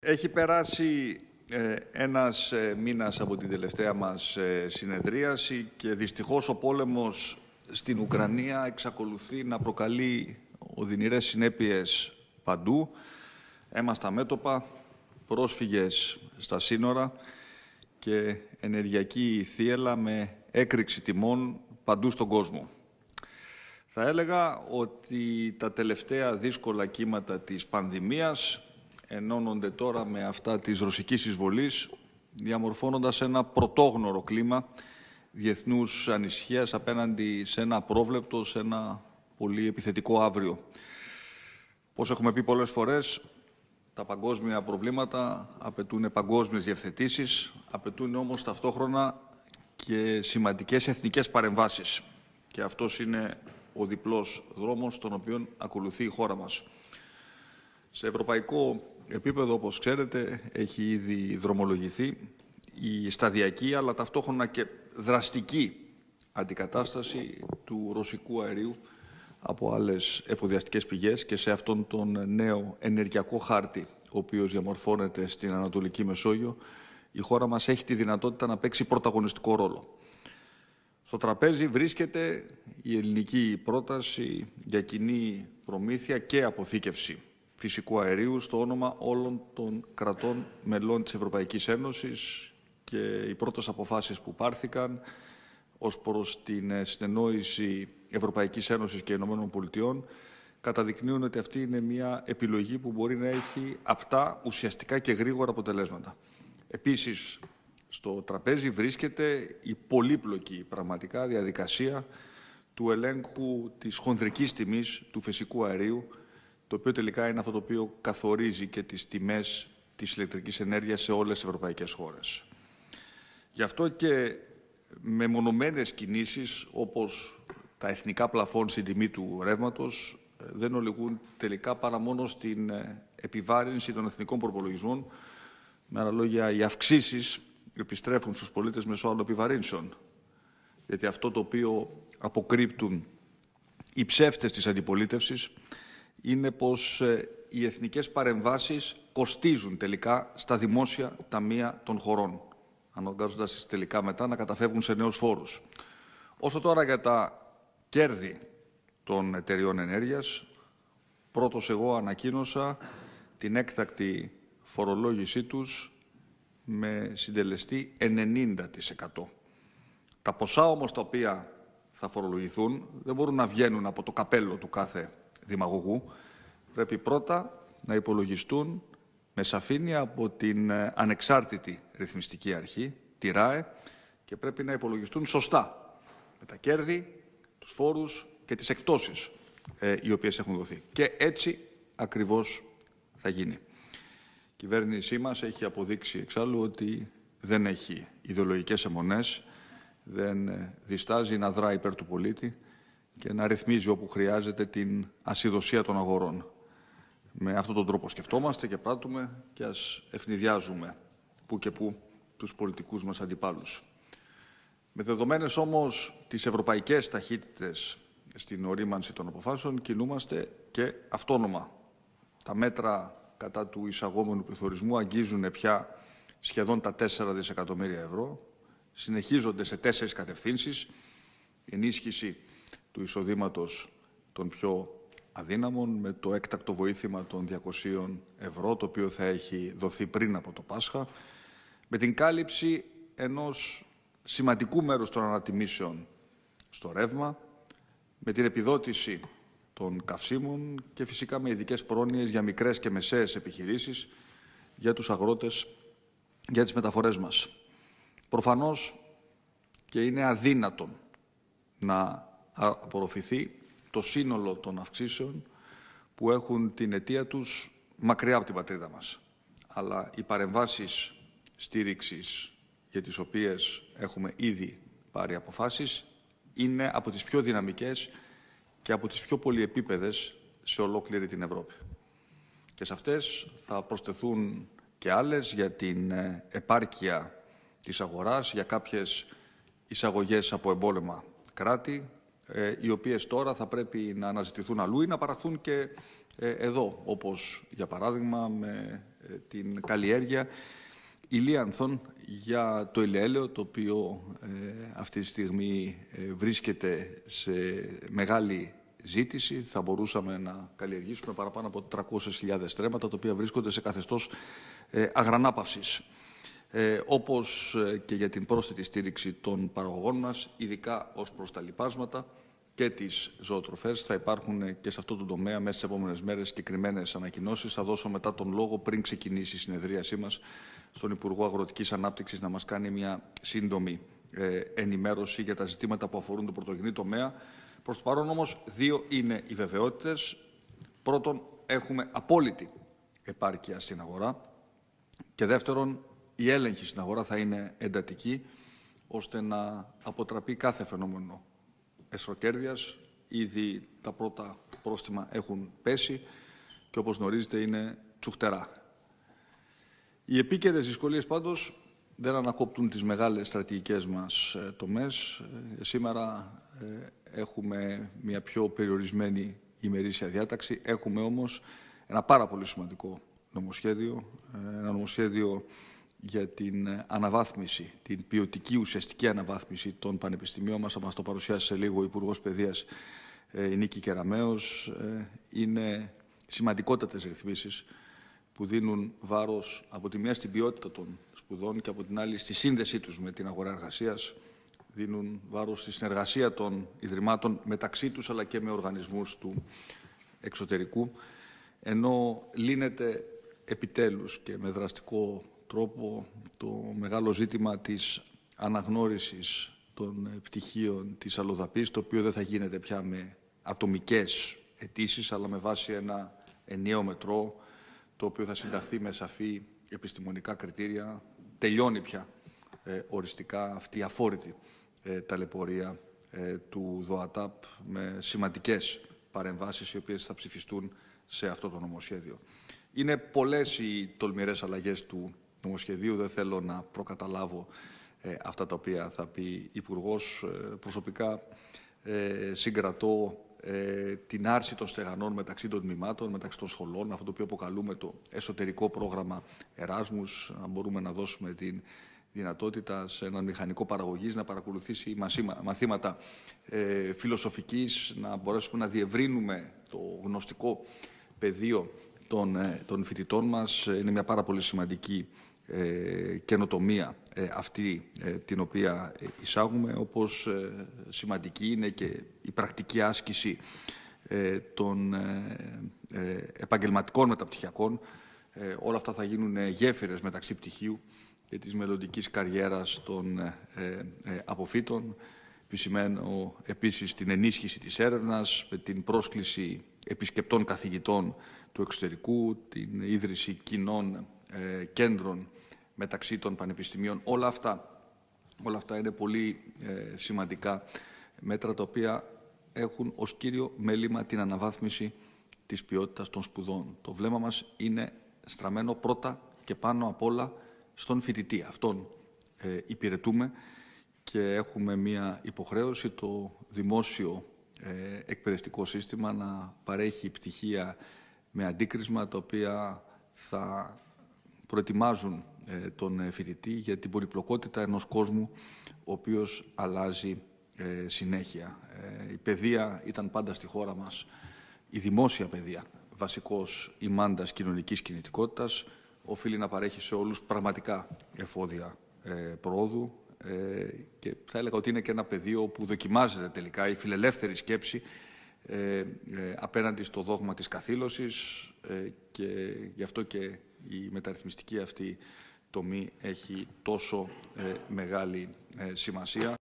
Έχει περάσει ε, ένας ε, μήνας από την τελευταία μας ε, συνεδρίαση και δυστυχώς ο πόλεμος στην Ουκρανία εξακολουθεί να προκαλεί οδυνηρές συνέπειες παντού. Αίμα στα μέτωπα, πρόσφυγες στα σύνορα και ενεργειακή θύελα με έκρηξη τιμών παντού στον κόσμο. Θα έλεγα ότι τα τελευταία δύσκολα κύματα της πανδημίας ενώνονται τώρα με αυτά της ρωσικής εισβολής, διαμορφώνοντας ένα πρωτόγνωρο κλίμα διεθνούς ανησυχίας απέναντι σε ένα πρόβλεπτο, σε ένα πολύ επιθετικό αύριο. Πώς έχουμε πει πολλές φορές, τα παγκόσμια προβλήματα απαιτούν παγκόσμιες διευθετήσεις, απαιτούν όμως ταυτόχρονα και σημαντικές εθνικές παρεμβάσεις. Και αυτός είναι ο διπλός δρόμος τον οποίο ακολουθεί η χώρα μας. Σε ευρωπαϊκό επίπεδο, όπως ξέρετε, έχει ήδη δρομολογηθεί η σταδιακή αλλά ταυτόχρονα και δραστική αντικατάσταση του ρωσικού αερίου από άλλες εφοδιαστικές πηγές και σε αυτόν τον νέο ενεργειακό χάρτη ο οποίος διαμορφώνεται στην Ανατολική Μεσόγειο η χώρα μας έχει τη δυνατότητα να παίξει πρωταγωνιστικό ρόλο. Στο τραπέζι βρίσκεται η ελληνική πρόταση για κοινή προμήθεια και αποθήκευση φυσικού αερίου στο όνομα όλων των κρατών μελών της Ευρωπαϊκής Ένωσης και οι πρώτες αποφάσεις που πάρθηκαν ως προς την συνεννόηση Ευρωπαϊκής Ένωσης και Ηνωμένων Πολιτειών καταδεικνύουν ότι αυτή είναι μια επιλογή που μπορεί να έχει απτά, ουσιαστικά και γρήγορα αποτελέσματα. Επίσης, στο τραπέζι βρίσκεται η πολύπλοκη πραγματικά διαδικασία του ελέγχου της χονδρικής τιμής του φυσικού αερίου το οποίο τελικά είναι αυτό το οποίο καθορίζει και τις τιμές της ηλεκτρικής ενέργειας σε όλες τις ευρωπαϊκές χώρες. Γι' αυτό και με μονομένες κινήσεις, όπως τα εθνικά πλαφόν στην τιμή του ρεύματος, δεν ολογούν τελικά παρά μόνο στην ε, επιβάρυνση των εθνικών προπολογισμών. Με άλλα λόγια, οι αυξήσεις επιστρέφουν στους πολίτες μέσω άλλων επιβαρύνσεων. Γιατί αυτό το οποίο αποκρύπτουν οι ψεύτες της αντιπολίτευσης είναι πως ε, οι εθνικές παρεμβάσεις κοστίζουν τελικά στα δημόσια ταμεία των χωρών, αναγκάζοντας τελικά μετά να καταφεύγουν σε νέους φόρους. Όσο τώρα για τα κέρδη των εταιριών ενέργειας, πρώτος εγώ ανακοίνωσα την έκτακτη φορολόγησή τους με συντελεστή 90%. Τα ποσά όμως τα οποία θα φορολογηθούν δεν μπορούν να βγαίνουν από το καπέλο του κάθε δημαγωγού, πρέπει πρώτα να υπολογιστούν με σαφήνεια από την ε, ανεξάρτητη ρυθμιστική αρχή, τη ΡΑΕ, και πρέπει να υπολογιστούν σωστά με τα κέρδη, τους φόρους και τις εκτόσεις ε, οι οποίες έχουν δοθεί. Και έτσι ακριβώς θα γίνει. Η κυβέρνησή μας έχει αποδείξει εξάλλου ότι δεν έχει ιδεολογικές αιμονές, δεν ε, διστάζει να δράει υπέρ του πολίτη, και να ρυθμίζει όπου χρειάζεται την ασυδοσία των αγορών. Με αυτόν τον τρόπο σκεφτόμαστε και πράττουμε και ας ευνηδιάζουμε που και που τους πολιτικούς μας αντιπάλους. Με δεδομένες όμως τις ευρωπαϊκές ταχύτητες στην ορίμανση των αποφάσεων κινούμαστε και αυτόνομα. Τα μέτρα κατά του εισαγόμενου πληθωρισμού αγγίζουν πια σχεδόν τα 4 δισεκατομμύρια ευρώ, συνεχίζονται σε τέσσερις κατευθύνσεις, ενίσχυση του εισοδήματος των πιο αδύναμων με το έκτακτο βοήθημα των 200 ευρώ, το οποίο θα έχει δοθεί πριν από το Πάσχα, με την κάλυψη ενός σημαντικού μέρους των ανατιμήσεων στο ρεύμα, με την επιδότηση των καυσίμων και φυσικά με ειδικές πρόνοιες για μικρές και μεσαίες επιχειρήσεις, για τους αγρότες, για τις μεταφορές μας. Προφανώς και είναι αδύνατον να απορροφηθεί το σύνολο των αυξήσεων που έχουν την αιτία τους μακριά από την πατρίδα μας. Αλλά οι παρεμβάσεις στήριξης για τις οποίες έχουμε ήδη πάρει αποφάσεις είναι από τις πιο δυναμικές και από τις πιο πολυεπίπεδες σε ολόκληρη την Ευρώπη. Και σε αυτές θα προσθεθούν και άλλες για την ε, επάρκεια της αγοράς, για κάποιες εισαγωγές από εμπόλεμα κράτη, ε, οι οποίες τώρα θα πρέπει να αναζητηθούν αλλού ή να παραχθούν και εδώ, όπως για παράδειγμα με την καλλιέργεια ηλίανθων για το ηλιέλαιο, το οποίο αυτή τη στιγμή βρίσκεται σε μεγάλη ζήτηση. Θα μπορούσαμε να καλλιεργήσουμε παραπάνω από 300.000 στρέμματα, τα οποία βρίσκονται σε καθεστώς αγρανάπαυσης ε, όπως ε, και για την πρόσθετη στήριξη των παραγωγών μας, ειδικά ως προς τα λοιπάσματα και τις ζωοτροφές. Θα υπάρχουν και σε αυτό το τομέα μέσα στις επόμενες μέρες συγκεκριμένες ανακοινώσεις. Θα δώσω μετά τον λόγο πριν ξεκινήσει η συνεδρίασή μας στον Υπουργό Αγροτικής Ανάπτυξης να μας κάνει μια σύντομη ε, ενημέρωση για τα ζητήματα που αφορούν τον πρωτογενή τομέα. Προς το παρόν όμως δύο είναι οι βεβαιότητες. Πρώτον, έχουμε απόλυτη επάρκεια στην αγορά και δεύτερον, η έλεγχη στην αγορά θα είναι εντατική, ώστε να αποτραπεί κάθε φαινόμενο εσχροκέρδειας. Ήδη τα πρώτα πρόστιμα έχουν πέσει και όπως γνωρίζετε είναι τσουχτερά. Οι επίκαιρες δυσκολίες πάντως δεν ανακόπτουν τις μεγάλες στρατηγικές μας ε, τομές. Ε, σήμερα ε, έχουμε μια πιο περιορισμένη ημερήσια διάταξη. Έχουμε όμως ένα πάρα πολύ σημαντικό νομοσχέδιο, ένα νομοσχέδιο για την ε, αναβάθμιση, την ποιοτική ουσιαστική αναβάθμιση των πανεπιστημίων μας. Θα μας το παρουσιάσει σε λίγο ο Υπουργός Παιδείας ε, η Νίκη Κεραμέως. Ε, είναι σημαντικότατες ρυθμίσεις που δίνουν βάρος από τη μία στην ποιότητα των σπουδών και από την άλλη στη σύνδεσή τους με την αγορά εργασίας. Δίνουν βάρος στη συνεργασία των Ιδρυμάτων μεταξύ τους αλλά και με οργανισμούς του εξωτερικού. Ενώ λύνεται επιτέλους και με δραστικό τρόπο το μεγάλο ζήτημα της αναγνώρισης των πτυχίων της αλλοδαπής, το οποίο δεν θα γίνεται πια με ατομικές αιτήσεις, αλλά με βάση ένα ενιαίο μετρό, το οποίο θα συνταχθεί με σαφή επιστημονικά κριτήρια. Τελειώνει πια ε, οριστικά αυτή η αφόρητη ε, ταλαιπωρία ε, του ΔΟΑΤΑΠ με σημαντικές παρεμβάσεις οι οποίες θα ψηφιστούν σε αυτό το νομοσχέδιο. Είναι πολλές οι τολμηρές αλλαγές του νομοσχεδίου. Δεν θέλω να προκαταλάβω ε, αυτά τα οποία θα πει υπουργός. Ε, προσωπικά ε, συγκρατώ ε, την άρση των στεγανών μεταξύ των τμήματων, μεταξύ των σχολών, αυτό το οποίο αποκαλούμε το εσωτερικό πρόγραμμα Εράσμους, να μπορούμε να δώσουμε την δυνατότητα σε έναν μηχανικό παραγωγής να παρακολουθήσει μαθήματα ε, φιλοσοφικής, να μπορέσουμε να διευρύνουμε το γνωστικό πεδίο των, των φοιτητών μας. Είναι μια πάρα πολύ σημαντική ε, καινοτομία ε, αυτή ε, την οποία εισάγουμε, όπως σημαντική είναι και η πρακτική άσκηση των επαγγελματικών μεταπτυχιακών. Όλα αυτά θα γίνουν γέφυρες μεταξύ πτυχίου και της μελλοντικής καριέρας των αποφύτων. Επισημένω επίσης την ενίσχυση της έρευνας, με την πρόσκληση επισκεπτών καθηγητών του εξωτερικού, την ίδρυση κοινών κέντρων μεταξύ των πανεπιστημίων. Όλα αυτά, όλα αυτά είναι πολύ ε, σημαντικά μέτρα τα οποία έχουν ως κύριο μέλημα την αναβάθμιση της ποιότητας των σπουδών. Το βλέμμα μας είναι στραμμένο πρώτα και πάνω απ' όλα στον φοιτητή. Αυτόν ε, υπηρετούμε και έχουμε μία υποχρέωση το δημόσιο ε, εκπαιδευτικό σύστημα να παρέχει πτυχία με αντίκρισμα τα οποία θα προετοιμάζουν ε, τον ε, φοιτητή για την πολυπλοκότητα ενός κόσμου ο οποίος αλλάζει ε, συνέχεια. Η παιδεία ήταν πάντα στη χώρα μας, η δημόσια παιδεία, βασικός ημάντας κοινωνικής κινητικότητας, οφείλει να παρέχει σε όλους πραγματικά εφόδια πρόοδου και θα έλεγα ότι είναι και ένα πεδίο που δοκιμάζεται τελικά η φιλελεύθερη σκέψη απέναντι στο δόγμα της καθήλωσης και γι' αυτό και η μεταρρυθμιστική αυτή τομή έχει τόσο ε, μεγάλη ε, σημασία.